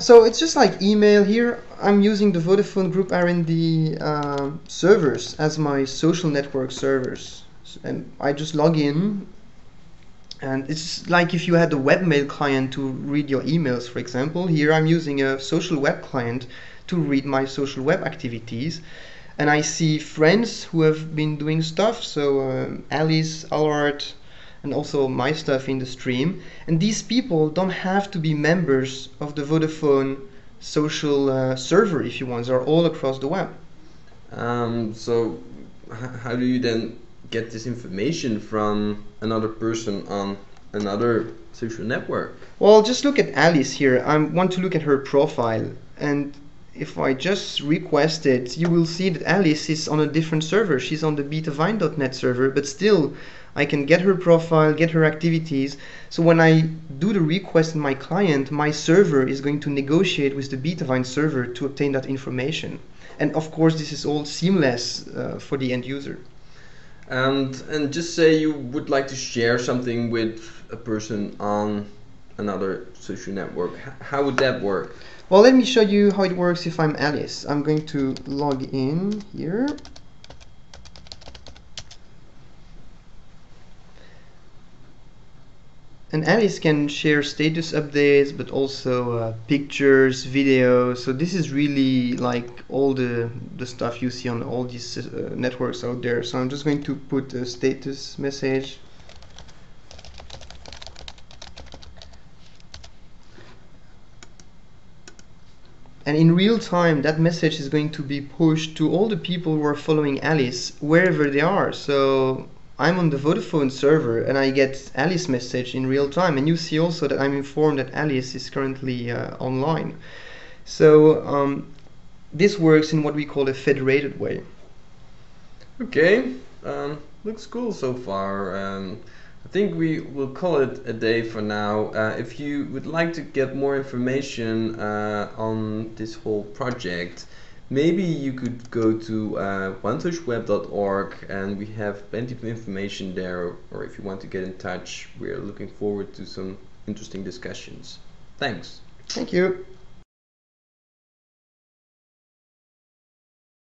So it's just like email here. I'm using the Vodafone Group R&D uh, servers as my social network servers. And I just log in and it's like if you had a webmail client to read your emails, for example. Here I'm using a social web client to read my social web activities. And I see friends who have been doing stuff. So uh, Alice, Allard, and also my stuff in the stream. And these people don't have to be members of the Vodafone social uh, server, if you want. They're all across the web. Um, so how do you then get this information from another person on another social network? Well, just look at Alice here. I want to look at her profile. And if I just request it, you will see that Alice is on a different server. She's on the betavine.net server, but still I can get her profile, get her activities. So when I do the request in my client, my server is going to negotiate with the Betavine server to obtain that information. And of course, this is all seamless uh, for the end user. And and just say you would like to share something with a person on another social network. How would that work? Well, let me show you how it works if I'm Alice. I'm going to log in here. And Alice can share status updates, but also uh, pictures, videos. So this is really like all the, the stuff you see on all these uh, networks out there. So I'm just going to put a status message. And in real time, that message is going to be pushed to all the people who are following Alice, wherever they are. So I'm on the Vodafone server and I get Alice message in real time and you see also that I'm informed that Alice is currently uh, online. So um, this works in what we call a federated way. Okay, um, looks cool so far. Um, I think we will call it a day for now. Uh, if you would like to get more information uh, on this whole project, maybe you could go to uh, onesocialweb.org and we have plenty of information there or if you want to get in touch we're looking forward to some interesting discussions. Thanks. Thank you